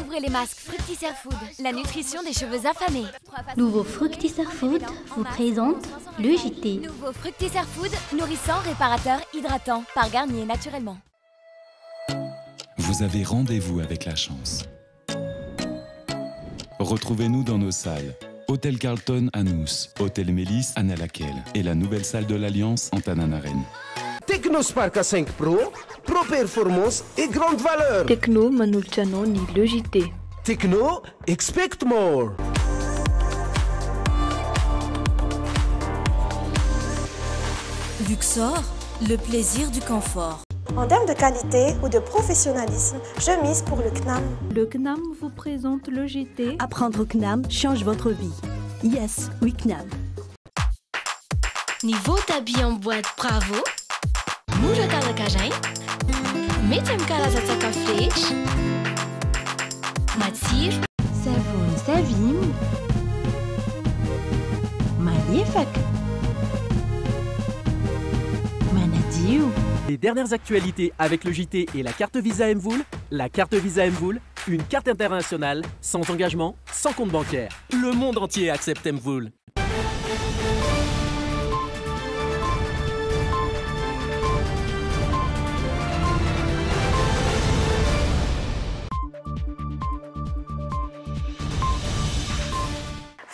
Ouvrez les masques Air Food, la nutrition des cheveux affamés. Nouveau Fructiser Food vous présente le JT. Nouveau Fructiser Food, nourrissant, réparateur, hydratant, par Garnier naturellement. Vous avez rendez-vous avec la chance. Retrouvez-nous dans nos salles. Hotel Carlton Anosy, Hotel Melis Analakely et la nouvelle salle de l'Alliance Antananarena. Tecno Spark cinq Pro, Pro Performance et grande valeur. Tecno manolotra anao ny Le JT. Tecno, expect more. Luxor, le plaisir du confort. En termes de qualité ou de professionnalisme, je mise pour le CNAM. Le CNAM vous présente le JT. Apprendre au CNAM change votre vie. Yes, oui CNAM. Niveau tabi en boîte, bravo. le Talakajai. Les dernières actualités avec le JT et la carte Visa Mvoul. La carte Visa Mvoul, une carte internationale, sans engagement, sans compte bancaire. Le monde entier accepte Mvoul.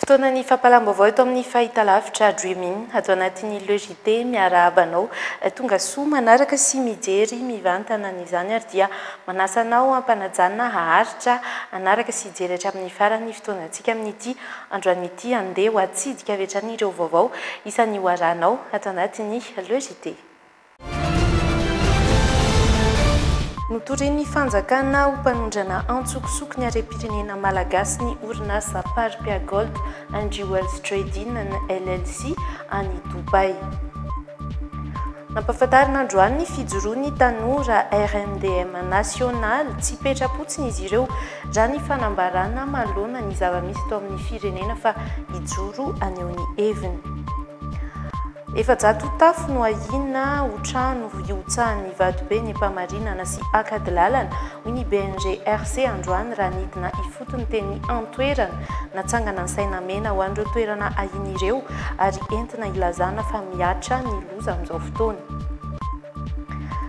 Fotoanan'ny fampalam-baovao eto amin'ny Fahitalavitra Dream In ato anatin'ny Le JT. Miarahaba anao. Tonga soa manaraka sy mijery mivantana an'izany ary dia manasa anao hampanajanona, haharitra, hanaraka sy hijery hatramin'ny farany ny fotoanantsika amin'ity Androany ity andeha ho atsidika avy hatrany ireo vaovao isan'ny ho arahanao ato anatin'ny Le JT. Notorin'ny fanjakana ho mpanondrana antsokosoko ny harem-pirenena malagasy ny orinasa Parpia Gold and Jewels Trading LLC any Dubaï. Nampahafantarina androany ny fijoroan'ny tanora RMDM nasionaly tsy hipetra-potsiny izy ireo Raha ny fanambarana manoloana ny zava-misy tao amin'ny firenena fa hijoro haneho ny heviny. Efajato tafo no ahiana ho trano hiotsahan'ny vadobe nepamarinana sy akadilalana, hoy ny BNGRC androany raha nidina ifotony teny an-toerana. Natsangana ny saina mena ho an'ireo toerana ahiana ireo ary entina ilazana fa mihatra ny loza amin'izao fotoana.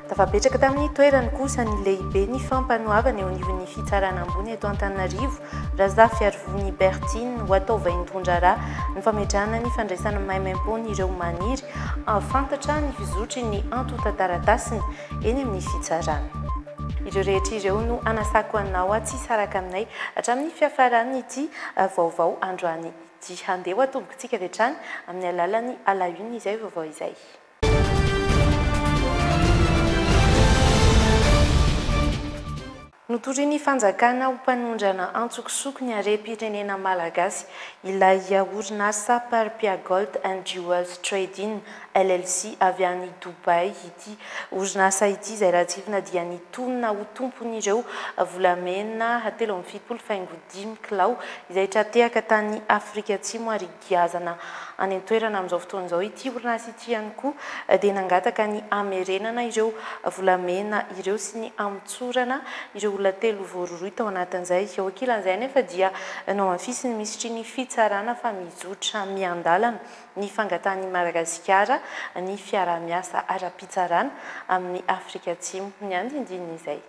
Tafapetraka tamin'ny toerany kosa ny lehiben'ny fampanoavana eo anivon'ny Fitsarana ambony eto Antananarivo, Razafiarivony Bertine, ho atao vaindohan-draharaha ny fametrahana ny fandraisana maimaimpoana ireo maniry hahafantatra ny fizotry ny antontan-taratasiny eny amin'ny Fitsarana. Ireo rehetra ireo no hanasako anao tsy hisaraka aminay hatramin'ny fiafaran'ity vaovao androany ity. Handeha ho atombontsika avy hatrany amin'ny alalan'ny Ala Une izay vaovao izay. Notorin'ny fanjakana ho mpanondrana antsokosoko ny harem-pirenena malagasy ilay orinasa Parpia Gold and Jewels Trade-in LLC avy any Dubai ity orinasa ity izay raha tsipina dia nitonona ho tompon'ireo volamena telo amby fitopolo faingo dimy kilao izay tra-tehaka tany Afrika Atsimo ary Giazana any an-toerana amin'izao fotoana izao ity orinasa ity ihany koa dia nangataka ny hamerenana ireo volamena ireo sy ny hamotsorana ireo olona telo voarohirohy tao anatin'izay. Eo ankilan'izay anefa dia nohamafisin'ny Misitry ny Fitsarana fa mizotra miandalana ny fangatahan'i Madagasikara ny fiaraha-miasa ara-pitsarana amin'i Afrika Atsimo. Ny andindinin'izay.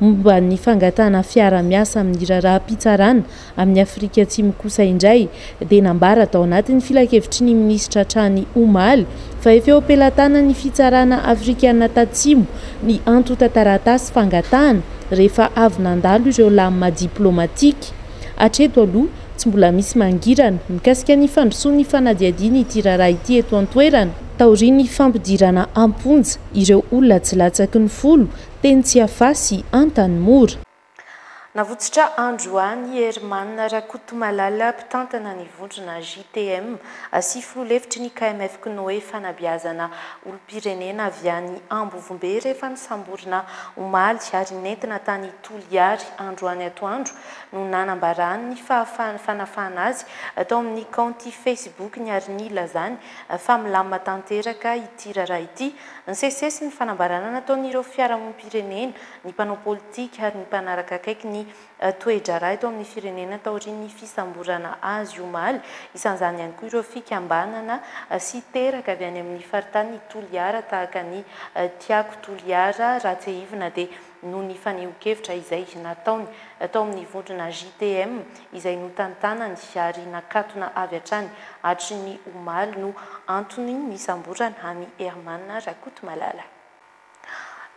Momba ny fangatahana fiaraha-miasa amin'ny raharaham-pitsarana amin'i Afrika Atsimo kosa indray dia nambara tao anatin'ny filankevitry ny minisitra hatrany omaly fa efa eo am-pelatanan'ny fitsarana afrikana tatsimo ny antontan-taratasy fangatahana rehefa avy nandalo ireo lamina diplaomatika. Hatreto aloha tsy mbola misy mangirana mikasika ny fandrosoan'ny fanadihadiana ity raharaha ity eto an-toerana. Taorian'ny fampidirana am-ponja ireo olona tsy latsaky ny folo Teny Tsiafahy sy Antanimora. Navotsotra androany i Herman Rakotomalala, mpitantana ny vondrona JTM sy filoha lefitry ny KMF K'noe fanabeazana olom-pirenena avy any Ambovombe rehefa nisamborina omaly ary nentina tany Toliary androany atoandro no nanambarany ny fahafahany fanafahana azy tao amin'ny kaonty Facebook-ny ary nilazany fa milamina tanteraka ity raharaha ity Nisesisesy ny fanambarana nataon'ireo fiarahamonim-pirenena, ny mpanao politika ary ny mpanaraka akaiky ny toe-draharaha eto amin'ny firenena taorian'ny fisamborana azy omaly, isan'izany ihany koa ireo fikambanana sy teraka avy any amin'ny faritany Toliara tahaka ny Tiako Toliara raha tsiahivina dia noho ny fanehoan-kevitra izay nataony tao amin'ny vondrona JTM izay notantanany ary nakatona avy hatrany hatry ny omaly no anton'ny nisamborana an'i Herman Rakotomalala.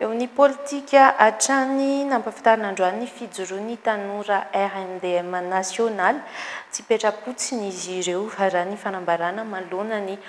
Eo amin'ny politika hatrany, nampahafantarina androany ny fijoroan'ny tanora RMDM nasionaly, tsy petra-potsiny izy ireo raha ny fanambarana manoloana ny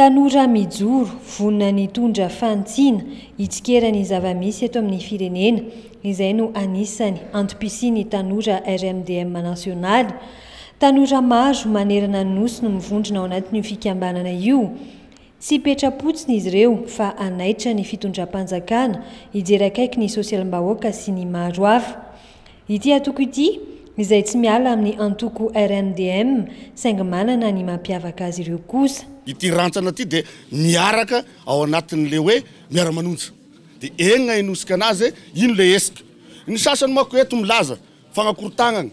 Tanora mijoro, vonona ny hitondra fanitsiana, hitsikera ny zava-misy eto amin'ny firenena, izay no anisany antom-pisian'ny tanora RMDM nasionaly. Tanora maro manerana ny Nosy no mivondrona ao anatin'io fikambanana io. Tsy petra-potsiny izy ireo fa hanaitra ny fitondram-panjakana, hijery akaiky ny sosialim-bahoaka sy ny maro hafa. Ity antoko ity, izay tsy miala amin'ny antoko RMDM, saingy manana ny mampiavaka azy ireo kosa. Ity rantsana ity dia miaraka ao anatin'ilay hoe miara-manonja. Dia enga hinosika anazy hoe ino ilay hesika. Ny sasany manko eto milaza fanakorontagnana.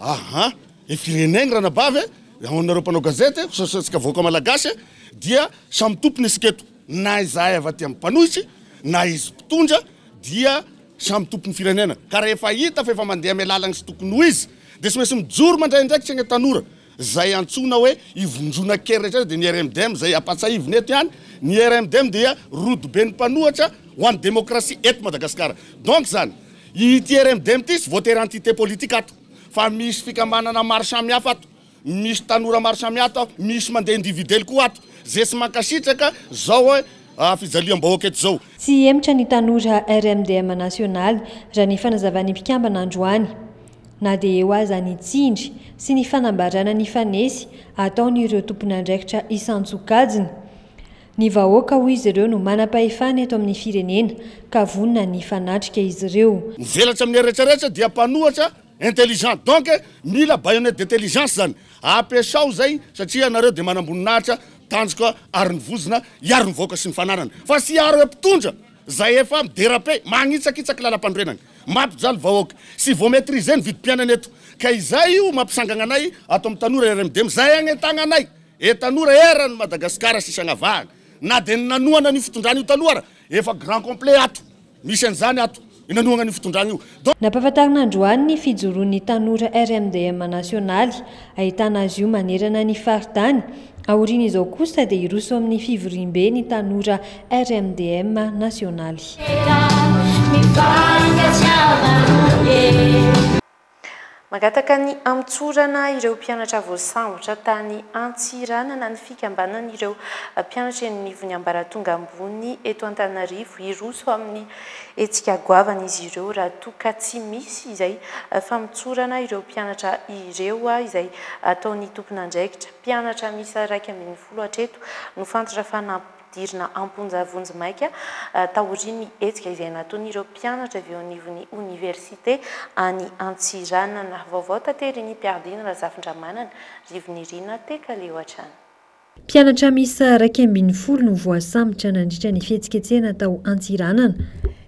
Aha, e firenegny ranabavy e, anareo mpanao gazety e, hosasaintsika vahoaka malagasy e, dia samy tompony isika eto. Na izahay avy aty amin'ny mpanohitry, na izy mpitondra dia. Samy tompon'ny firenena ka rehefa hita fa efa mandeha amin'ny alalan'ny tsy tokony ho izy dia tsy maintsy mijoro mandray andraikitra ny tanora izay antsoina hoe ivonjona kely rehetra dia ny RMDM izay ampatsahivina eto ihany ny RMDM dia rodoben'ny mpanohatra ho an'ny demokrasia eto Madagasikara donc izany ity RMDM ity tsy voatery entité politique ato fa misy fikambanana maro samihafa ato Misy tanora maro samihato ato, misy mandeha individuel koa ato. Zesy mankasitraka zao fijaliam-bahoaka eto zao. Tsy hihemotra ny tanora RMDM nasionaly, raha ny fanazavan'ny mpikambana androany. Na dia eo aza ny tsindry sy ny fanambarana nifanesy ataon'ireo tompon'andraikitra isan-tsokajiny. Ny vahoaka, hoy izy ireo, no manam-pahefana eto amin'ny firenena ka vonona ny fanatrika izy ireo. Mivelatra amin'ny eritreretra dia mpanohatra Intelligent donc mila baïonnette d'intelligence zany ampiasao zay satria ianareo dia manamboninahitra tanjoka ary ny vozona hiaro ny vahoaka sy ny fananany fa tsy hiaro ireo mpitondra zay efa mi déraper magnitsakitsaky lalam-panorenana mampijaly vahoaka tsy vao maitriser ny vidim-piainana eto ka izay io mampisangagna anay ato amin'ny tanora RMDM zay agnentagna anay e tanora eran'ny Madagasikara sisa agnavahagna na dia ny nanohana an'io fitondrana io taloha ara efa grand complet ato Misy an'izany ato inanohagna an'io fitondragna io. Nampahafantarina androany ny fijoroan'ny tanora RMDM nasionaly. Ahitana azy io manerana ny faritany. Aorian'izao kosa dia hiroso amin'ny fivoriambe ny tanora RMDM nasionaly. Mangataka ny hamotsorana ireo mpianatra voasambotra tany Antsiranana ny fikambanan'ireo mpianatra eny anivon'ny ambaratonga ambony eto Antananarivo hiroso amin'ny hetsika goavana izy ireo raha toa ka tsy misy izay famotsorana ireo mpianatra ireo izay ataon'ny tompon'andraikitra. Mpianatra miisa iraika ambin'ny folo hatreto no fantatra fa dirina am-ponja vonjimaika taorian'ny hetsika izay nataon'ireo mpianatra avy eo anivon'ny oniversite any Antsiranana. Vaovao taterin'i Piardine Razafindramanana, Rivoninirina Tekaleo hatrany. Mpianatra miisa iraika ambin'ny folo no voasambotra nandritra ny fihetsiketsehana tao Antsiranana,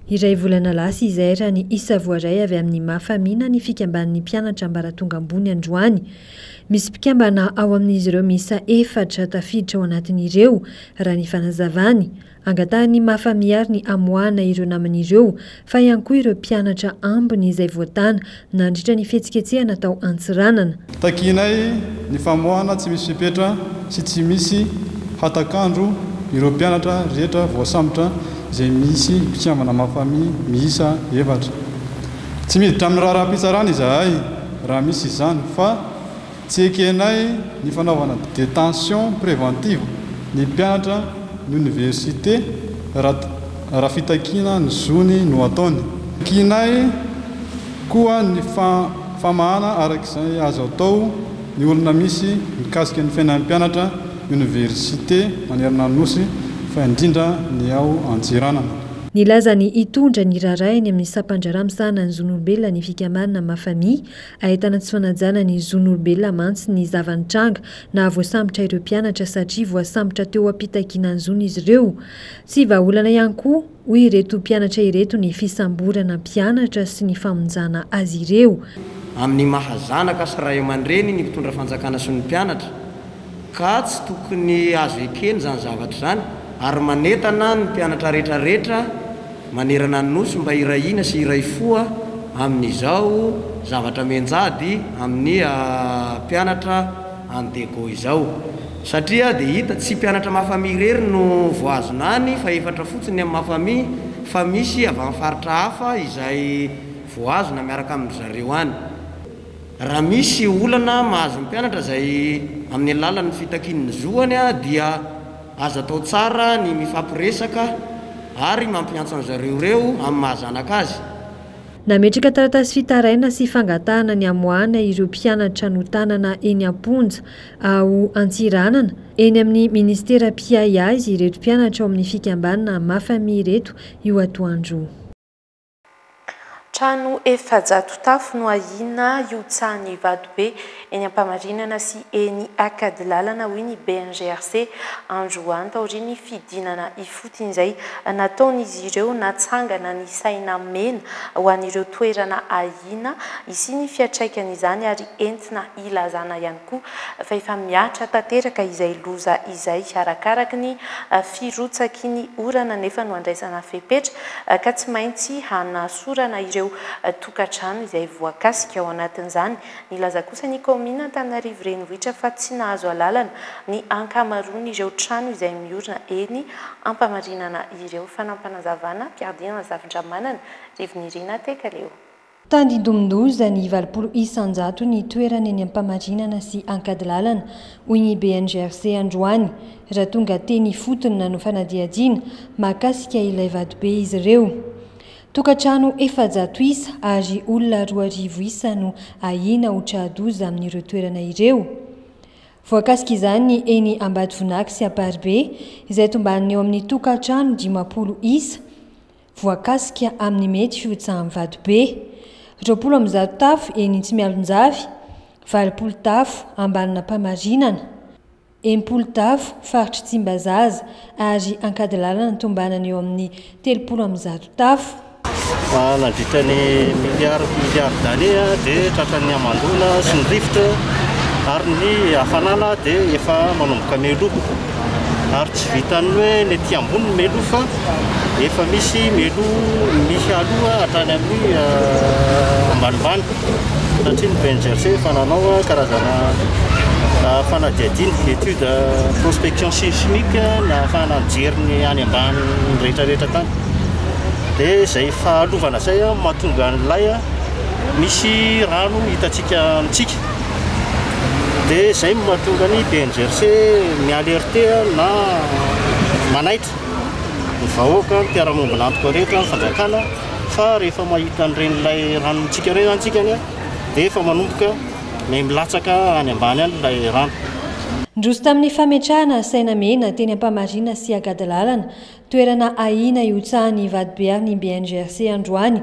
iray volana lasa izay, raha ny isa voaray avy amin'ny Mafa Mina ny fikamban'ny mpianatra ambaratonga ambony androany. Misy mpikambana ao amin'izy ireo miisa efatra tafiditra ao anatin'ireo, raha ny fanazavany. Angatahin'ny Mafa Mihary ny hamoahana ireo namany ireo, fa ihany koa ireo mpianatra ambiny izay voatàna nandritra ny fihetsiketsehana tao Antsiranana. Takianay ny famoahana tsy misy fepetra sy tsy misy hatak'andro ireo mpianatra rehetra voasambotra izay misy mpikambana Mafa Mi miisa efatra. Tsy miditra amin'ny raharaham-pitsarana izahay raha misy izany fa tsy ekenay ny fanaovana détention préventive ny mpianatra ny oniversite raha fitakiana ny zony no ataony. Takianay koa ny famahana araka izay azo atao ny olana misy mikasika ny fiainan'ny mpianatra ny oniversite manerana ny Nosy fa indrindra ny ao Antsiranana. Nilaza ny hitondra ny raharaha eny amin'ny sampan-draharaha misahana ny zon'olombelona ny fikambanana Mafami, ahitana tsy fanajana ny zon'olombelona mantsy ny zava-nitranga naha voasambotra ireo mpianatra satria voasambotra teo am-pitakiana ny zony izy ireo. Tsy vahaolana ihany koa, hoy ireto mpianatra ireto ny fisamborana mpianatra sy ny famonjana azy ireo. Amin'ny maha zanaka sy ray aman-dreny ny mpitondra fanjakana sy ny mpianatra, Ka tsy tokony azo ekena izany zavatra izany ary manentana ny mpianatra rehetra rehetra manerana ny Nosy mba hiray hina sy hiray fo amin'izao zavatra mianjady amin'ny mpianatra any Dego izao satria dia hita tsy mpianatra Mafami irery no voazona any fa efatra fotsiny amin'ny Mafami fa misy avy amin'ny faritra hafa izay voazona miaraka amin-dry zareo any. Raha misy olana mahazo ny mpianatra izay amin'ny alalan'ny fitakiany ny zoany dia azo atao tsara ny mifampiresaka ary mampiantso an-dry zareo ireo amin'ny maha zanaka azy. Nametraka taratasy fitaraina sy fangatahana ny hamoahana ireo mpianatra notanana eny am-ponja ao Antsiranana, eny amin'ny minisitera mpiahy azy ireto mpianatra ao amin'ny fikambanana Mafami ireto io atoandro. Trano efajato tafo no ahiana hiotsahan' i Vatobe eny Ampamarinana sy eny Ankadilalana, hoy ny BNGRC, androany, taorian' ny fidinana ifotony izay nataon' izy ireo. Natsangana ny saina mena ho an' ireo toerana ahiana hisian' ny fiantraikan' izany ary entina ilazana ihany koa fa efa mihatra tanteraka izay loza izay arakaraky ny firotsaky ny orana nefa no andraisana fepetra ka tsy maintsy hanasorana ireo tokantrano izay voakasika ao anatin'izany. Nilaza kosa ny kaominina Antananarivo Renivohitra fa tsy nahazo alalana ny ankamaroan'ireo trano izay miorina eny Ampamarinana ireo. Fanampinazavana, Mpiadiana Zafindramanana, Rivo Nirina, Tekaleo. Tandindomin-doza ny valopolo isan-jato ny toerana eny Ampamarinana sy Ankadilalana, hoy ny BNGRC androany, raha tonga teny ifotony nanao fanadihadiana mahakasika ilay vatobe izy ireo. Tokantrano efajato isa ary olona roa arivo isa no ahiana ho tra-doza amin'ireo toerana ireo. Voakasika izany ny eny Ambatovonaky sy Amparibe, izay tombaniny eo amin'ny tokantrano dimampolo isa, voakasika amin'ny mety ho tsahan'ny vatobe, roapolo amby zato tafo eny Tsimialonjavy, valopolo tafo Ambaninampamarinana, enimpolo tafo faritr'i Tsimbazaza ary Ankadilalana tombanana eo amin'ny telopolo amby zato tafo. Nandritra ny miliara sy miliara d'années dia tratran'ny hamandoana sy ny rivotra ary ny hafanana dia efa manomboka miha loko. ary tsy vitan'ny hoe ny ety ambony no meloa fa efa misy meloa mialoha hatrany amin'ny ah, ambanimbany satria ny BNGRC efa nanao ah, karazana ah, fanadihadiana étude ah, prospection sismique ny ahafahana mijery ny any ambany rehetrarehetra tany dia izay fahalovana izay ah, mahatonga an'ilay ah, misy rano hitantsika amintsika dia izay no mahatonga ny BNGRC mi-alerter na manaitra ny vahoaka, ny mpiara-miombona amiko rehetra, ny fanjakana fa rehefa mahita an'ireny ilay rano mitsiaka ireny izany isika anie dia efa manomboka milatsaka any ambany any ilay rano. Niroso tamin'ny fametrahana saina mena teny Ampamarina sy Agadalàlana, toerana ahiana hihotsahan'ny vatobearin'ny BNGRC androany.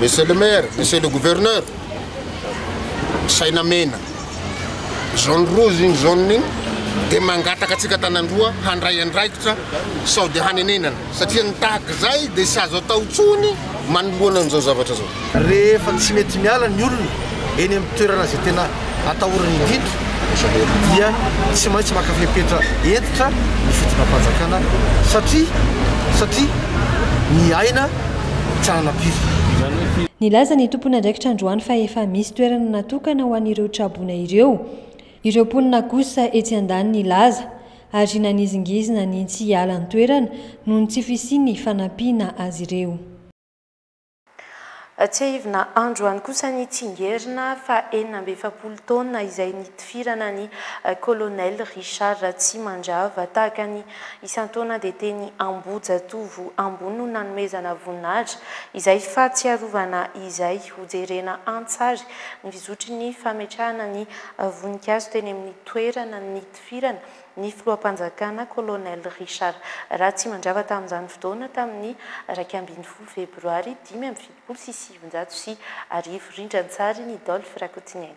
Monsieur le Maire, Monsieur le Gouverneur, saina mena, zone rouge iny zone iny dia mangataka antsika tanandroa handray andraikitra sao dia hanenenana satria ny tahaka izay dia tsy azo atao intsony manoloana an'izao zavatra izao. Rehefa tsy mety miala ny olona eny amin'ny toerana izay tena atahorana indrindra dia tsy maintsy maka fepetra hentitra ny fitondram-panjakana satria satria ny aina Tsahana piste. Nilaza ny tompon'andraikitra androany fa efa misy toerana natokana ho an'ireo traboina ireo. Ireo mponina kosa etsy andaniny nilaza ary nanizingizina ny tsy hiala ny toerana noho ny tsy fisian'ny fanampiana azy ireo. Tsiahivina androany kosa ny tsingerina faha enina amby efapolo taona izay nitifirana an'i Colonel Richard Ratsimandrava tahaka ny Isan-taona dia teny Ambohijatovo ambony no nanomezana voninahitra izay fahatsiarovana izay hojerena an-tsary ny fizotry ny fametrahana ny voninkazo teny amin'ny toerana nitifirana ny filoham-panjakana Colonel Richard Ratsimandrava tamin'izany fotoana tamin'ny iraika ambin'ny folo febroary dimy amby fitopolo sy sivinjato sy arivo. Rindran-tsary, Nidolphe Rakotonena.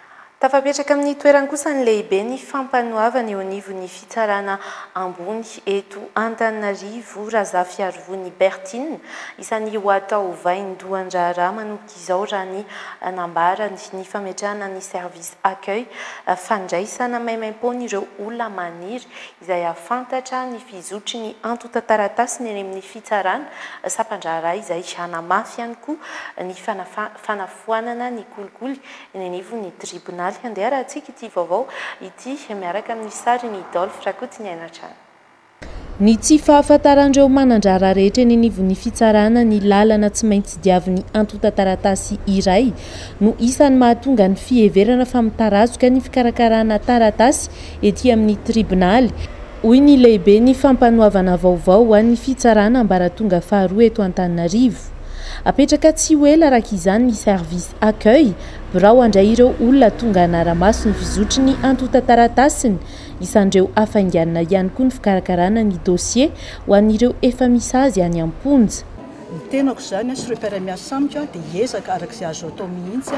Tafapetraka amin'ny toerany kosa ny lehiben'ny fampanoavana eo anivon'ny fitsarana ambony eto Antananarivo, Razafiarivony Bertine, isan'ny ho atao vaindohan-draharaha manomboka izao raha ny nambarany ny fametrahana ny service accueil fandraisana maimaimpoana ireo olona maniry izay hahafantatra ny fizotry ny antontan-taratasiny eny amin'ny fitsarana, sampan-draharaha izay hanamafy ihany koa ny fanafoanana ny kolikoly eny anivon'ny tribonaly. Handeha arahantsika ity vaovao ity miaraka amin'ny sarin'i Dolph Rakotoniaina hatrany. Ny tsy fahafantaran'ireo manan-draharaha rehetra eny anivon'ny fitsarana ny lalana tsy maintsy diavin'ny antontan-taratasy iray no isan'ny mahatonga ny fiheverana fa mitarazoka ny fikarakarana taratasy ety amin'ny tribonaly, hoy ny lehiben'ny fampanoavana vaovao ho an'ny fitsarana ambaratonga faharoa eto Antananarivo. Hapetraka tsy ho ela araka izany ny service accueil, birao handray ireo olona tonga hanara-maso ny fizotry ny antontan-taratasiny, isan'ireo hafainganina ihany koa ny fikarakarana ny dossier ho an'ireo efa misazy any am-ponja. Ny tenako izany sy ireo mpiara-miasa amiko dia hiezaka araka izay azo atao mihitsy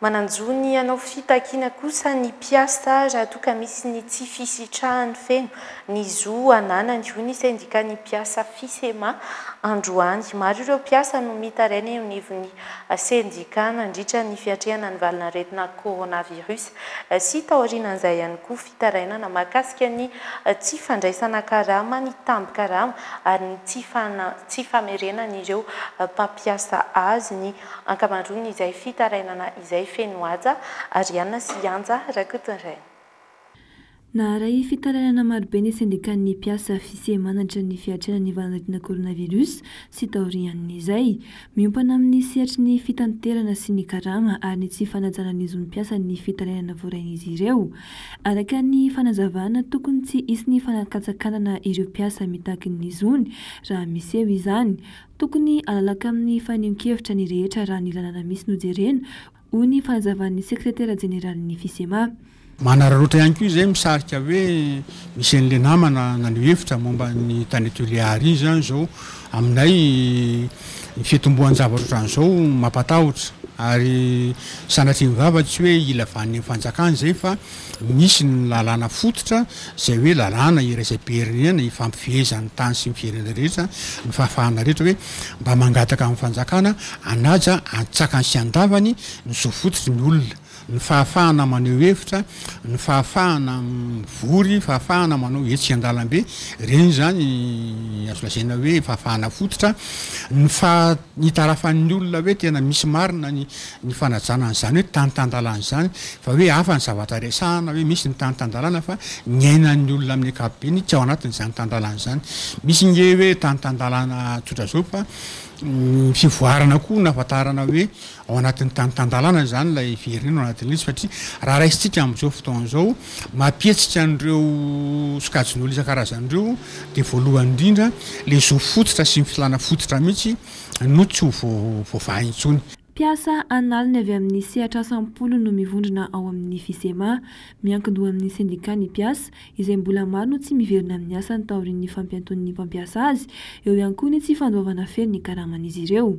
Manan-jo ny hanao fitakiana kosa ny mpiasa raha toa ka misy ny tsy fisitrahany feno ny zo ananany, hoy ny sendikàn'ny mpiasa Fisema androany. Maro ireo mpiasa no mitaraina eo anivon'ny sendikà nandritra ny fiatrehana ny valin'aretina coronavirus sy taorianan'izay ihany koa fitarainana mahakasika ny tsy fandraisana karama, ny tambin-karama ary ny tsy famerenan'ireo mpampiasa azy ny ankamaroany izay fitarainana izay feno haja, Ariana sy Anja Rakotondraina. Naharay fitarainana marobe ny sendikan'ny mpiasa fiseha-manatra ny fiatrehana valan'aretina coronavirus sy taorian'izay. Miompana amin'ny sehatry ny fitanterana sy ny karama ary ny tsy fanajana ny zon'ny mpiasa ny fitarainana voarain'izy ireo. Araka ny fanazavana, tokony tsy hisy ny fanakantsakanana ireo mpiasa mitaky ny zony raha miseho izany. Tokony halalaka amin'ny fanehoan-kevitra ny rehetra raha ny lalàna misy no jerena, hoy ny fanazavan'ny sekretera jeneralin'ny Fisema. Manararaotra ihany koa izay misarika hoe misy an'ilay namana naneho hevitra momba ny tany Tuléar iny izany izao. Aminay, ny fiantombohan-javatra ohatran'izao mampatahotra ary sanatria mivavaka tsy hoe hilavan'ny fanjakana izay fa Misy ny lalàna fototra izay hoe lalàna iraisam-pirenena ifampifehezan' ny tany sy ny firenena rehetra ny fahafahana rehetra hoe mba mangataka amin' ny fanjakana hanaja an-tsakany sy an-davany ny zo fototry ny olona, ny fahafahana maneho hevitra, ny fahafahana mivory, ny fahafahana manao hetsika an-dalambe, ireny izany azo lazaina hoe fahafahana fototra, ny faha. Ny itarafan'ny olona hoe tena misy marina ny ny fanajana an'izany hoe tany tan-dalàna izany fa hoe hafa ny zavatra resahana hoe misy ny tany tan-dalàna fa ny ainan'ny olona amin'ny ankapobeny tsy ao anatin'izany tan-dalàna izany. Misy ange hoe tany tan-dalàna tsotra izao fa ny fivoarana koa no nahafantarana hoe Ao anatin'ny tany tan-dalàna izany ilay fihirina ao anatin'izy satria raha raisintsika amin'izao fotoana izao, mampihetsika an'ireo sokajin'olona isan-karazany ireo dia voalohany indrindra ilay zo fototra sy ny filàna fototra mihitsy no tsy ho voavaha intsony. Mpiasa an'aliny avy amin'ny sehatr'asa am-polony no mivondrona ao amin'ny Visema. Miankin-doha amin'ny sendika ny mpiasa, izay mbola maro no tsy miverina amin'ny asany taorian'ny fampiantoan'ny mpampiasa azy, eo ihany koa ny tsy fandoavana fery ny karaman'izy ireo.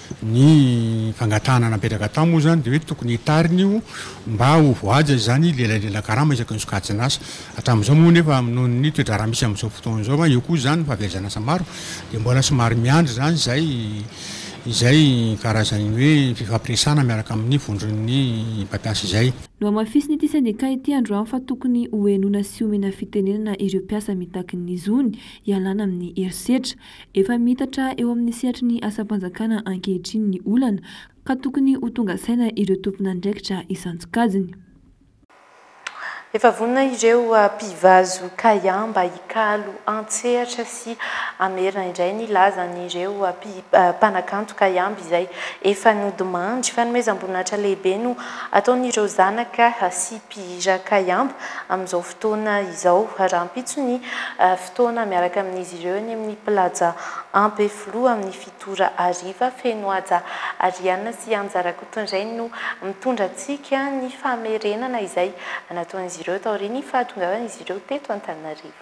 Ny fangatahana napetraka tao moa izany dia hoe tokony hitarina io mba ho voahaja izany lelalela-karama isaky ny sokajin'asa. Hatramin'izao moa anefa amin'nony toe-draharaha misy amin'izao fotoana izao fa eo koa izany ny fahaverezan'asa maro dia mbola somary miandry izany izay izay karazan'ny hoe fifampiresahana miaraka amin'ny vondron'ny mpampiasa izay. Nohamafisin'ity sendika ity androany fa tokony hohenoina sy omena fitenenana ireo mpiasa mitaky ny zony hialana amin'ny herisetra. Efa miitatra eo amin'ny sehatry ny asam-panjakana ankehitriny ny olana ka tokony ho tonga saina ireo tompon'andraikitra isan-tsokajiny. Efa vonona ireo mpivazo Kayhan mba hikalo an-tsehatra sy hamerina indray ny lazan'ireo mpanakanto Kayamby izay efa nodimandry. Fanomezam-boninahitra lehibe no ataon'ireo zanaka sy mpihira Kayamba amin'izao fotoana izao. Rahampitso ny fotoana miaraka amin'izy ireo eny amin'ny Plaza Ampefiloha amin'ny fito ora hariva. Feno haja Ariane sy Anja Rakotondrainy no mitondra antsika ny famerenana izay nataon'izy ireo taorian'ny fahatongavan'izy ireo teto Antananarivo.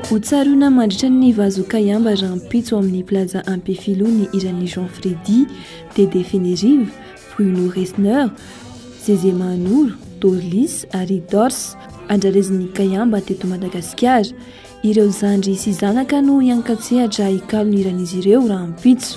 Ho tsaroana mandritra ny vazo kaiamba rahampitso amin'ny Plaza Ampefiloha ny hiran'i Jean Freddy, Dédé Fenerive, Bruno Resneur, Zézé Mahanoro, Dorlys ary Dors, andrarezin'ny kaiamba teto Madagasikara. Ireo zandry sy zanaka no hiankatsehatra hikalo ny hiran'izy ireo rahampitso.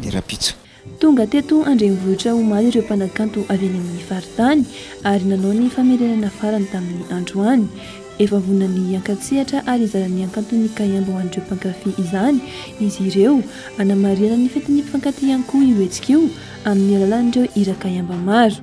ny rahampitso. Tonga teto an-drenivohitra omaly ireo mpanakanto avy any amin'ny faritany ary nanao ny famerenana farany tamin'ny androany. Efa vonona ny hiankatsehatra ary hizara ny hakanton'ny Kayamba ho an'ireo mpankafy izany izy ireo. Hanamarihana ny fetin'ny mpifankatia ihany koa io hetsika io amin'ny alalan'ireo hira Kayamba maro.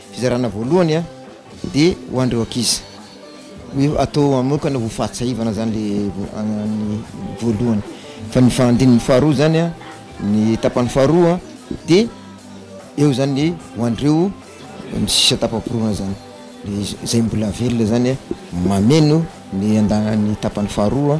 Fizarana voalohany a dia ho an'ireo ankizy. Hoe atao manokana ho fahatsiahivana izany le ny voalohany. Fa ny andininy faharoa izany a, ny tapany faharoa dia eo izany ny ho an'ireo ny sisa tapa-poronana izany. Izay mbola velona izany mameno ny andalan'ny tapany faharoa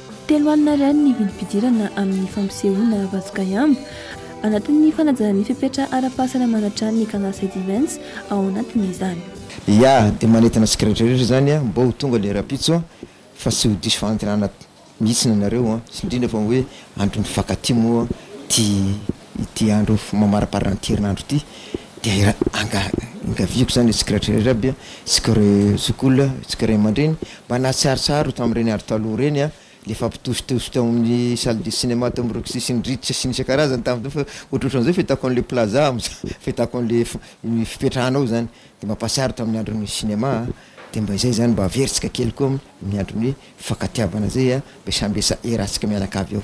Telo alina ariary ny vidim-pidirana amin'ny fampisehoana Vatsokayamba, anatin'ny fanajana ny fepetra ara-pahasalamana hatrany ny Canaside Events ao anatin'izany. Ia, dia manentana antsika rehetra rehetra izany an, mba ho tonga ilay rahampitso an, fa tsy ho diso fahanterana mihitsy ny anareo an, sy indrindra fa hoe andro mifankatia moa ity. Ity andro fmamaraparana ity herinandro ity dia ira anga angaviako zany antsika rehetra rehetra aby a, tsika ry sekoly a, tsika ray aman-dreny mba nahatsiarotsiaro tamin'ireny andro taloha ireny a, le fampitositosy teo amin'ny salle de cinéma teo amin'ny Roxy sy ny Ritz sy ny isan-karazany tamin'izao fa ohatrohatran'izao fahitako an'le plaza am'zao fahitako an'le f ny fipetrahana ao zany de mampahatsiaro tamin'ny andron'ny cinéma a, de mba izay zany mba averitsika kely koa amin'ny andron'ny fifankatiavana zay a, mba hisambe sa hiarahantsika mianakavy eo.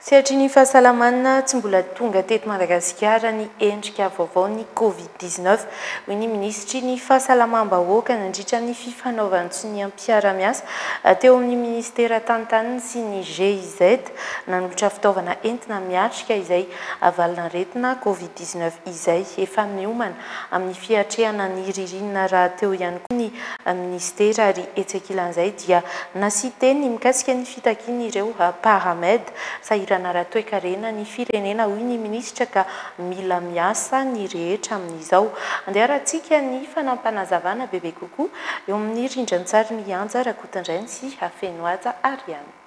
Sehatry ny fahasalamana, tsy mbola tonga teto Madagasikara ny endrika vaovaon'ny Covid dix neuf, hoy ny minisitry ny Fahasalamam-bahoaka nandritra ny fifanaovan-tsoniam-piarahamiasa teo amin'ny minisitera tantaniny sy ny GIZ nanolotra fitaovana entina miatrika izay valin'aretina Covid dix neuf izay efa miomana amin'ny fiatrehana ny ririnina rahateo ihany koa ny minisitera ary etsy ankilan'izay dia nasia teny mikasika ny fitakian'ireo Paramed. Sahirana ara-toekarena ny firenena hoy ny minisitra ka mila miasa ny rehetra amin'izao. Andeharantsika ny fanampanazavana bebe kokoa eo amin'ny rindran-tsarin'i Anja Rakotondrainy sy Fenohaja Ariane.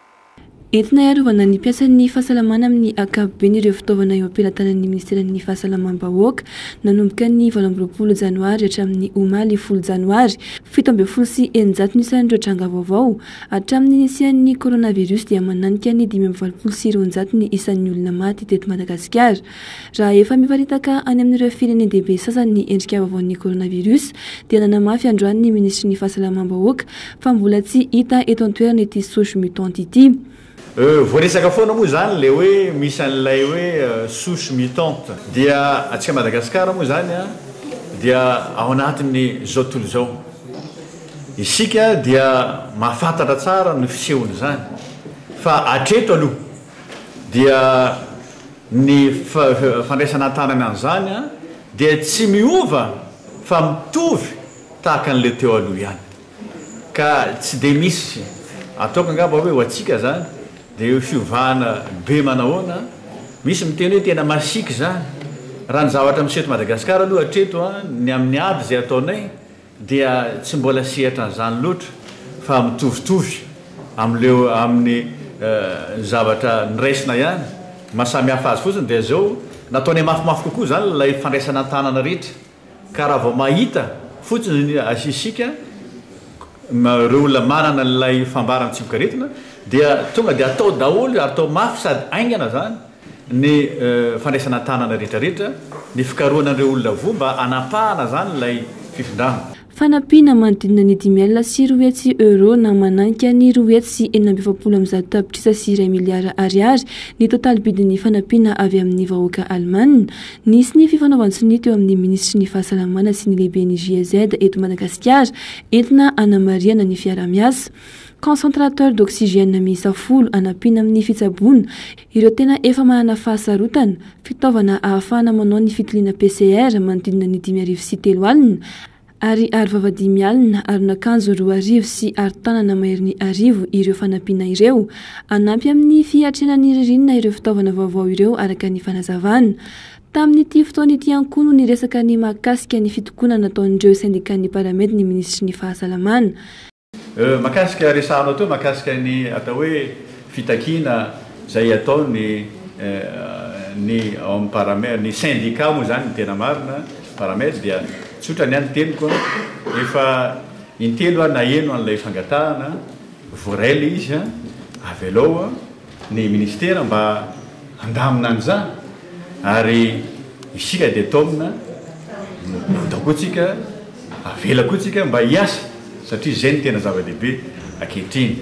Entina hiarovana ny mpiasan'ny fahasalamana amin'ny ankapobeny ireo fitaovana eo am-pelatanan'ny minisiteran'ny Fahasalamam-bahoaka, nanomboka ny valo amby roapolo janoary hatramin'ny omaly folo janoary, fito ambin'ny folo sy eninjato ny isan'ireo tranga vaovao Hatramin'ny nisian'ny coronavirus dia mananika ny dimy amby valopolo sy roanjato ny isan'ny olona maty teto Madagasikara. Raha efa miparitaka any amin'ireo firenen-dehibe sasany ny endrika vaovaon'ny coronavirus dia nanamafy androany ny minisitry ny Fahasalamam-bahoaka fa mbola tsy hita eto an-toerana ity souche mutante ity. Euh, voaresaka foana moa izany ilay hoe misy an'ilay hoe souche mutante. Dia atsika Madagasikara moa izany an, dia ao anatin'izao tontolo izao. Isika dia mahafantatra tsara ny fisehon'izany. Fa hatreto aloha, dia ny fandraisana an-tanana an'izany an, dia tsy miova fa mitovy tahaka an'ilay teo aloha ihany. Ka tsy dia misy ataoko angamba hoe ho antsika izany dia eo fiovana be manahoana an! Misy miteny hoe tena masiaka izany. Raha ny zavatra miseho eto Madagasikara aloha hatreto an, ny amin'ny ady izay ataonay dia tsy mbola sehatra an'izany loatra fa mitovitovy amin'ileo amin'ny zavatra noraisina ihany. Maha samihafa azy fotsiny dia izao nataonay mafimafy kokoa izany ilay fandraisana an-tanana rehetra. Ka raha vao mahita fotsiny ny isika ireo olona manana ilay fambara mitsibokaretina dia tonga dia atao daholo ary atao mafy sady haingana izany ny fandraisana an-tanana rehetrarehetra, ny fikarohana an'ireo olona voa mba hanapahana izany ilay fifindrana. Fanampiana manodidina ny dimy alina sy roa hetsy euros na mananka ny roa hetsy sy enina amby efapolo amin'ny zato tapitrisa sy iray miliara ariary ny totalibidin'ny fanampiana avy amin'ny vahoaka Alemana. Nisy ny fifanaovan-tsonia teo amin'ny minisitry ny Fahasalamana sy ny lehiben'ny GIZ eto Madagasikara entina hanamarihana ny fiaraha-miasa. Concentrateur d'oxygène miisa folo hanampiana amin'ny fitsaboana Ireo tena efa manana fahasarotana, fitaovana ahafahana manao ny fitiliana PCR manodidina ny dimy arivo sy telo alina Ar arovava dimy alina, aron'akanjo roa arivo sy aron-tanana maheriny arivo ireo fanampiana ireo. Hanampy amin'ny fiatrenan'ny ririnina ireo fitaovana vaovao ireo araka ny fanazavana. Tamin'ity fotoana ity ihany koa no niresaka ny mahakasika ny fitokonana nataon'ireo sendikan'ny Paramedy ny minisitry ny Fahasalamana. Euh makasika resahanao teo makasika ny atao hoe fitakiana izay ataon'ny ny ao amin'ny Paramel ny sendika moa izany ny tena marina Paramel dia tsotra ny ahy ny teniko an efa intelo aho naheno an'ilay fangatahana voarel izy an avelao ny ministera mba handamina an'izany Ary isika dia taomina mody koa tsika, avela koa tsika mba hiasa satria izay no tena zava-dehibe ankehitriny.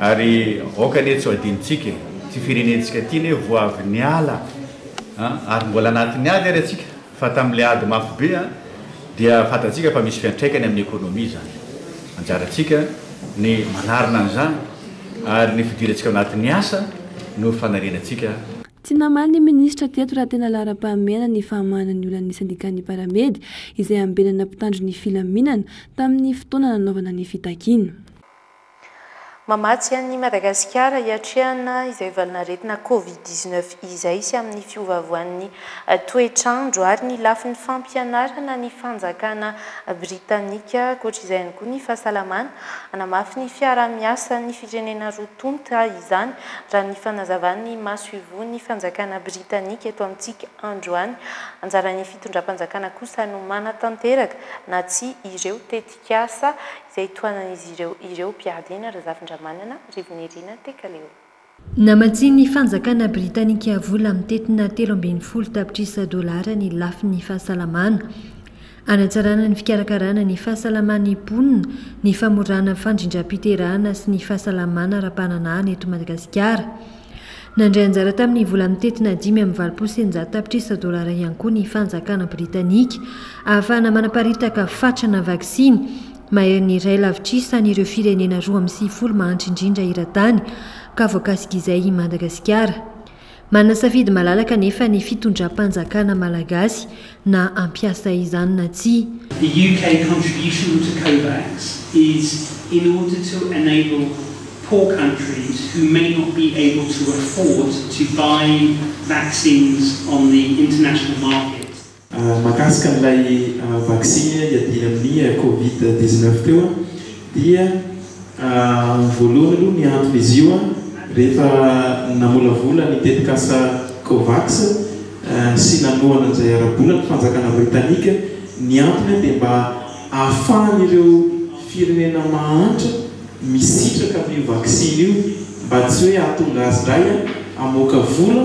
Ary aoka anie tsy ho adinontsika e! Ity firenentsika ity anie vao avy niala an! Ary mbola anatin'ny ady ary antsika fa tamin'ilay ady mafy be an! Dia fantatsika fa misy fiantraikany amin'ny ekonomia izany. Anjarantsika ny manarina an'izany ary ny fidirantsika ao anatin'ny asa no fanariana antsika. Tsy namaly ny minisitra teto raha tena laharam-pahamehana ny fahamahana ny olan'ny sendikan'ny Paramedy izay ambenana mpitandro ny filaminana, tamin'ny fotoana nanaovana ny fitakiana. Mamatsy an'i Madagasikara hiatrehana izay valin'aretina Covid dix-neuf izay sy amin'ny fiovaovan'ny toetr'andro ary ny lafiny fampianarana ny fanjakana Britanika. Ankoatra izay ihany koa ny fahasalamana Hanamafy ny fiaraha-miasan'ny firenena roa tonta izany, raha ny fanazavan'ny masoivohon'ny fanjakana Britanika eto amintsika androany. Anjaran'ny fitondram-panjakana kosa no manatanteraka na tsia ireo tetikasa izay tohanan'izy ireo ireo, Mpiadiana Razafindramanana, Rivonerina Tekaleo. Namatsian'ny fanjakana Britanika vola mitentina telo ambin'ny folo tapitrisa dolara ny lafiny fahasalamana. Hanatsarana ny fikarakarana ny fahasalaman'ny mponina, ny famorana fandrindram-piterahana sy ny fahasalamana ara-pananahana eto Madagasikara. Nandray anjara tamin'ny vola mitentina dimy amby valopolo sy eninjato tapitrisa dolara ihany koa ny fanjakana Britanika ahafahana manaparitaka fatrana vaksiny Maherin'ny iray lavitrisa any ireo firenena roa amby sivifolo mahantra indrindra eran-tany, ka voakasik'izay i Madagasikara. Manana safidy malalaka anefa ny fitondram-panjakana malagasy na hampiasa izany na tsia. The UK contribution to Covax is in order to enable poor countries who may not be able to afford to buy vaccines on the international market. Mahakasika an'ilay vaksiny hiadiana amin'ny covid dix-neuf teo dia voalohany aloha ny anton'izy io rehefa namolavola ny tetikasa Covax sy nanohana an'izay ara-bola ny fanjakana britanika, ny antony dia mba ahafahan'ireo firenena mahantra misitraka amin'io vaksiny io mba tsy hoe hahatonga azy indray hamoaka vola.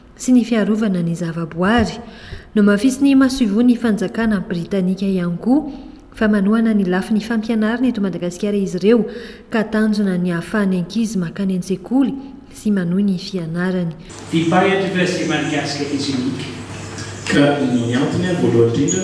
sy ny fiarovana ny zavaboary. Nohamafisin'ny masoivohon'ny fanjakana britanika ihany koa fa manohana ny lafiny fampianarana eto Madagasikara izy ireo ka tanjona ny hahafahan'ny ankizy mankany an-tsekoly sy manohy ny fianarany. Tifa eto Festival Casque Hygienique. Ka inona ny antony an? Voalohany indrindra,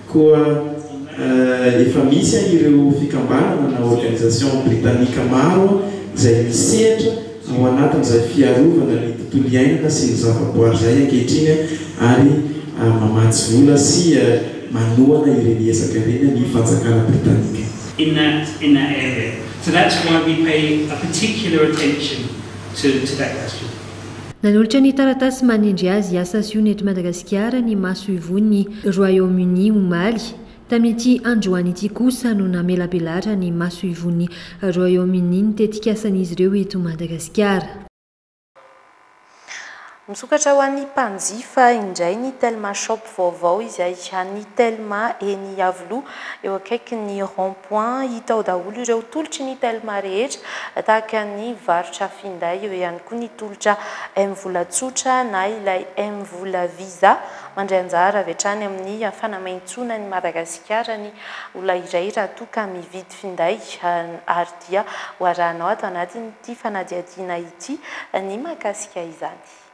Koa efa misy an ireo fikambanana na organisation britanika maro an izay misehatra ao anatin izay fiarovana ny tontolo iainana sy ny zavaboary izay ankehitriny an ary mamatsy vola sy manohana ireny ezaka ireny ny fanjakana britanika. Inona inona ary e? So that's why we pay a particular attention to to that question. Asia. Nanolotra ny taratasy manendry azy hiasa sy hony eto Madagasikara ny masoivohon'i Royaume-Uni omaly. Tamin'ity androany ity kosa no namelabelaran'ny masoivohon'i Royaume-Uni ny tetikasan'izy ireo eto Madagasikara. Misokatra ho an'ny mpanjifa indray ny Telma Shop. vaovao izay any Telma eny Iavoloha eo akaikin'ny rond point hita ao daholo ireo tolotry ny Telma rehetra tahaka ny varotra finday eo ihany koa ny tolotra M volatsotra na ilay M vola visa mandray anjara avy hatrany amin'ny fanamaintsoana ny Madagasikara ny olona iray raha toa ka mividy finday ary dia ho arahanao ato anatin'ity fanadihadiana ity ny mahakasika izany.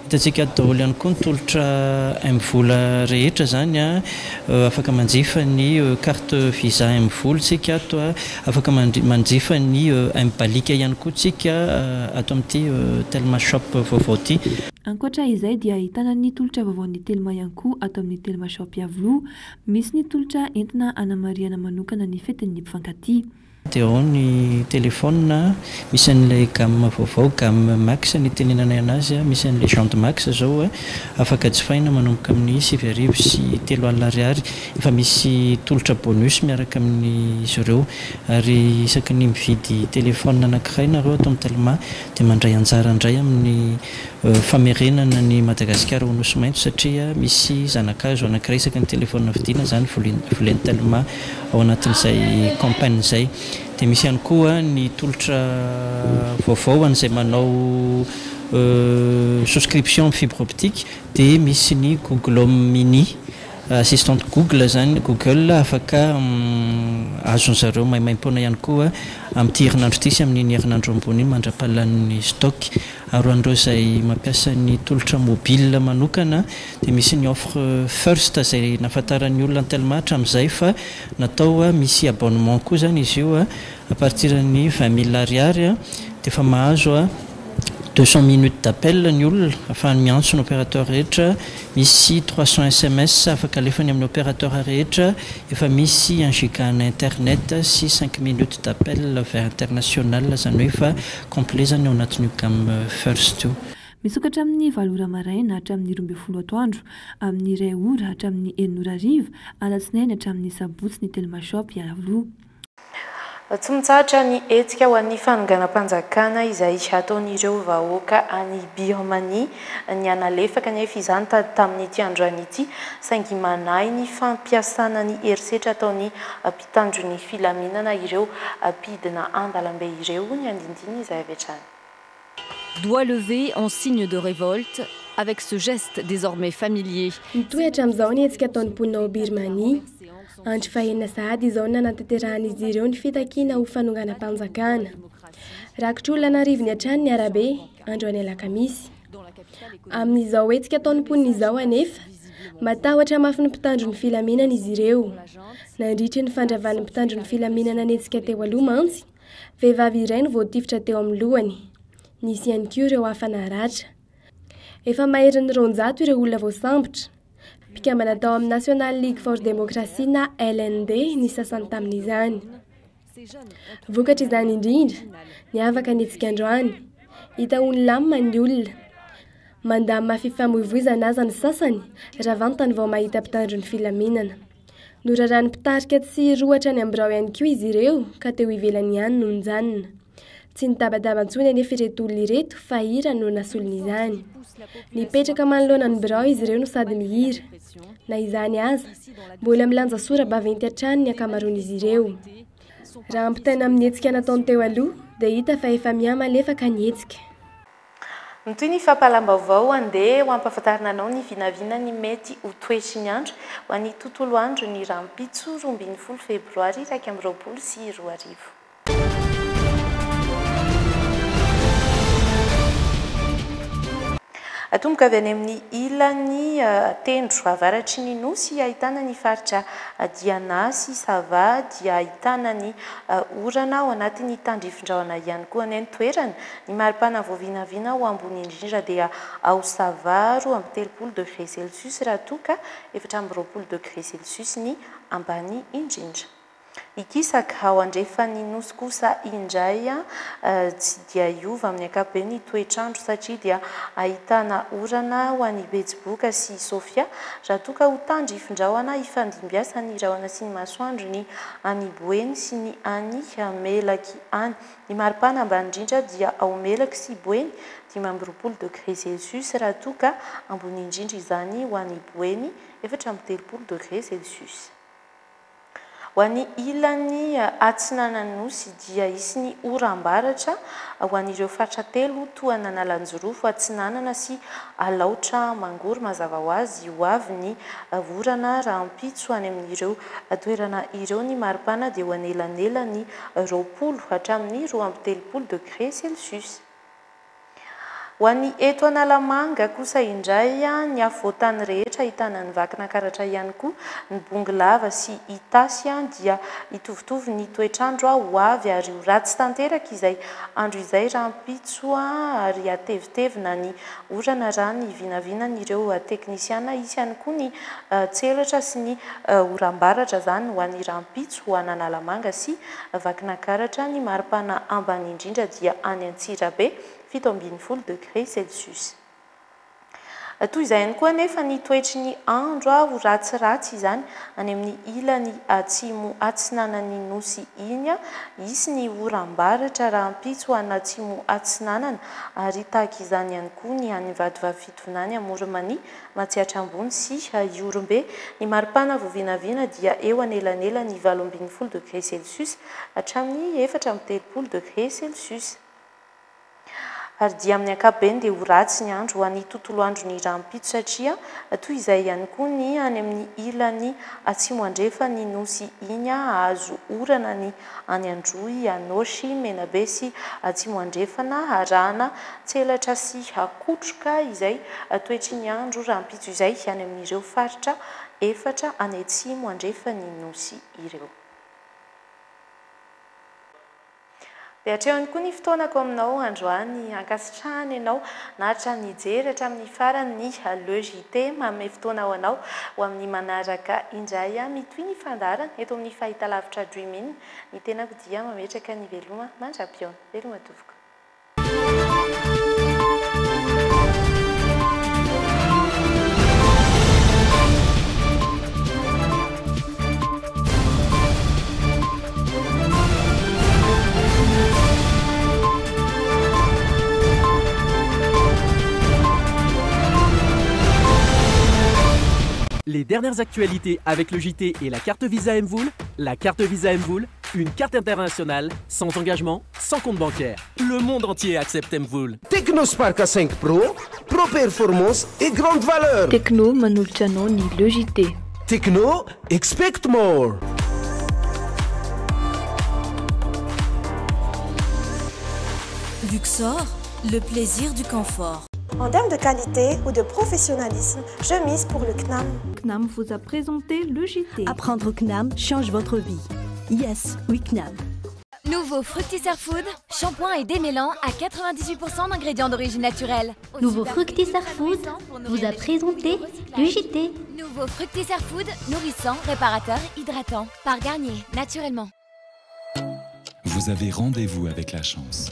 Hitantsika ato daholo ihany koa ny tolotra Mvola rehetra izany. Afaka manjifa ny carte visa Mvola tsika ato. Afaka manjifa ny Mbalika ihany koa tsika ato amin'ity Telma Shop vaovao ity. Ankoatra izay dia ahitana ny tolotra vaovaon'ny Telma ihany koa ato amin'ny Telma Shop Iavoloha. Misy ny tolotra entina hanamarihana manokana ny fetin'ny mpifankatia. Dia ao ny telefaonina, misy an'ilay gamme vaovao gamme max no itenenanay an'azy, misy an'ilay gende max izao afaka jifaina manomboka amin'ny sivy arivo sy telo alina ariary, efa misy tolotra bonus miaraka amin'izy ireo, ary isaky ny mividy telefaonina anankiray nareo ato amin'ny Telma dia mandray anjara indray amin'ny famerenana ny Madagasikara ho Nosy Maintso satria misy zanakazo anankiray isaky ny telefaonina vidiana izany volen'ny Telma. ao anatin'izay campagne izay. Dia misy ihany koa ny tolotra vaovao ho an'izay manao souscription amin'ny fibre optique dia misy ny Google Home Mini, assistante Google izany, Google, afaka azon'ny zareo maimaimpoana ihany koa amin'ity herinandro ity sy amin'iny herinandro ambony iny mandra-pahalan'ny stock. Ary ho an'ireo izay mampiasa ny tolotra mobile manokana Dia misy ny offre first izay nahafantaran'ny olona ny telma hatramin'izay fa natao misy abonnement koa izany izy io à partir ny vingt mille ariary dia efa mahazo deux cents minutes d'appel ny olona afahany miantso ny opérateur rehetra, misy trois cents sms afaka alefany amin'ny opérateur rehetra, efa misy un giga an'ny internet sy cinq minutes d'appel vers international izany hoe efa complet izany ao anatin'io gamme first io. Misokatra amin'ny valo ora maraina hatramin'ny roa ambin'ny folo atoandro, amin'ny iray ora hatramin'ny enina ora hariva, alatsinainy hatramin'ny sabotsy ny Telma Shop Iaralou. Tsy mitsahatra ny hetsika ho an'ny fanonganam-panjakana izay ataon'ireo vahoaka any Birmania. Nihanalefaka anefa izany tady tamin'ity androany ity, saingy manahy ny fampiasana ny herisetra ataon'ny mpitandro ny filaminana ireo mpidina an-dalambe ireo, hoy ny andinindininy izay avy hatrany. Doigt levé en signe de révolte avec ce geste désormais familier. Mitohy hatramin'izao ny hetsika ataon'ny mponina ao Birmania. Andro fahenina sahady izao no nanatanterahan'izy ireo ny fitakiana ho fanonganam-panjakana. Rakitra olona an'arivony hatrany ny arabe, androany alakamisy. Amin'izao hetsika ataon'ny mponina izao anefa, matahotra mafy ny mpitandro ny filaminana izy ireo. Nandritry ny fandravan'ny mpitandro ny filaminana ny hetsika teo aloha mantsy, Vehivavy iray no voatifitra teo amin'ny lohany. Nisy ihany koa ireo hafa naratra. Efa maherin'ny roanjato ireo olona voasambotra. Mpikambana tao amin'ny National League for Democracy na LND ny sasany tamin'izany. Vokatr'izany indrindra, niavaka ny hetsika androany. Hita ho nilamina ny olona. Mandamina fifamoivoizana aza ny sasany raha vantany vao mahita mpitandro ny filaminana. Noraràn'ny mpitarika tsy roa hatrany amin'ny birao ihany koa izy ireo ka teo ivelany ihany no nijanona. Tsy nidabaddaba intsony anefa ireto olona ireto fa hira no nasolony izany. Nipetraka manoloana ny birao izy ireo no sady mihira. Na izany aza, mbola milanja sora-baventy hatrany ny ankamaroan'izy ireo. Raha ampitaina amin'ny hetsika nataony teo aloha dia hita fa efa miha-malefaka ny hetsika. Mitohy ny fampahalam-baovao Andeha ho ampahafantarina anao ny vinavinan'ny mety ho toetry ny andro ho an'ny tontolo andro ny rahampitso roa ambin'ny folo febroary iraika amby roapolo sy roa arivo. Atomboka avy any amin'ny ilany tendro avaratry ny nosy ahitana ny faritra Diana sy Sava dia ahitana ny orana ao anatin'ny tandrifindrahona ihany koa any an-toerana Ny maripana voavinavina ho ambony indrindra dia ao Sava, roa amby telopolo degre celsius, raha toa ka efatra amby roapolo degre celsius ny ambany indrindra. Ikisaka, ao andrefan'ny Nosy kosa indray tsy dia hiova amin'ny ankapobeny ny toetr'andro satria dia ahitana orana ho an'i Betsiboka sy Sofia, raha toa ka ho tandrifindrahona ifandimbiasan'ny rahona sy ny masoandro ny any Boeny sy ny any Melaky any. Ny maripana ambany indrindra dia ao Melaky sy Boeny, dimy amby roapolo degre celsius, raha toa ka ambony indrindra izany ho any Boeny, efatra amby telopolo degre celsius. Ho any ilany atsinanan'ny Nosy dia hisy ny oram-baratra ho an'ireo faritra telo toa an'Analanjirofo atsinanana sy Alaotra Mangoro. Mazava ho azy ho avy ny orana rahampitso any amin'ireo toerana ireo. Ny maripana dia ho anelanelan'ny roapolo hatramin'ny roa amby telopolo degré celsius. Ho an'ny eto Analamanga kosa indray, ny afovoantany rehetra ahitana an'i Vakinankaratra ihany koa, ny Bongolava sy Itasy dia hitovitovy ny toetr'andro ho avy ary ho ratsy tanteraka izay andro izay rahampitso ary hatevitevina ny orana raha ny vinavinan' ireo teknisiana. Hisy ihany koa ny tselatra sy ny oram-baratra, izany ho any rahampitso, ho any Analamanga sy Vakinakaratra. Ny maripana ambany indrindra dia any Antsirabe, fito ambin'ny folo degré celsius. Toy izay ihany koa anefa ny toetry ny andro, ho ratsiratsy izany any amin' ny ilany atsimo atsinanan' ny nosy iny. Hisy ny oram-baratra rahampitso ho an' atsimo atsinanan' ary tahaka izany ihany koa ny an'ny vadivavy fitonany Amorimani, Matsiatra Ambony sy Ihorombe. Ny maripana vao vinavina dia eo anelanelan'ny valo ambin'ny folo degré celsius hatramin'ny efatra amby telopolo degré celsius. Ary dia amin'ny ankapobeny dia ho ratsy ny andro ho an'ny tontolo andron'ny rahampitso satria toy izay ihany koa ny any amin'ny ilany atsimo-andrefan'ny nosy iny hahazo orana ny any Androy, Anôsy, Menabe sy Atsimo Andrefana arahana tselatra sy hakotroka izay toetry ny andro rahampitso izay any amin'ireo faritra efatra any Atsimo Andrefan'ny Nosy ireo. Dia hatrehony koa ny fotoanako aminao androany hankasitrahana ianao naharitra nijery hatramin'ny farany ny Le JT Dia manome fotoana ho anao ho amin'ny manaraka indray aho mitohy ny fandaharana eto amin'ny Fahitalavitra Dream In. Ny tenako dia mametraka ny veloma mandra-pihaona. Veloma tompoko. Les dernières actualités avec le JT et la carte Visa MVOL. La carte Visa MVOL, une carte internationale, sans engagement, sans compte bancaire. Le monde entier accepte Techno Spark A5 Pro, pro performance et grande valeur. Techno, Manulchano ni le JT. Techno, expect more. Luxor, le plaisir du confort. En termes de qualité ou de professionnalisme, je mise pour le CNAM. CNAM vous a présenté le JT. Apprendre CNAM change votre vie. Yes, oui CNAM. Nouveau Fructiser Food, shampoing et démêlant à 98% d'ingrédients d'origine naturelle. Nouveau Air Food vous a présenté le JT. Nouveau Air Food, nourrissant, réparateur, hydratant. Par Garnier, naturellement. Vous avez rendez-vous avec la chance.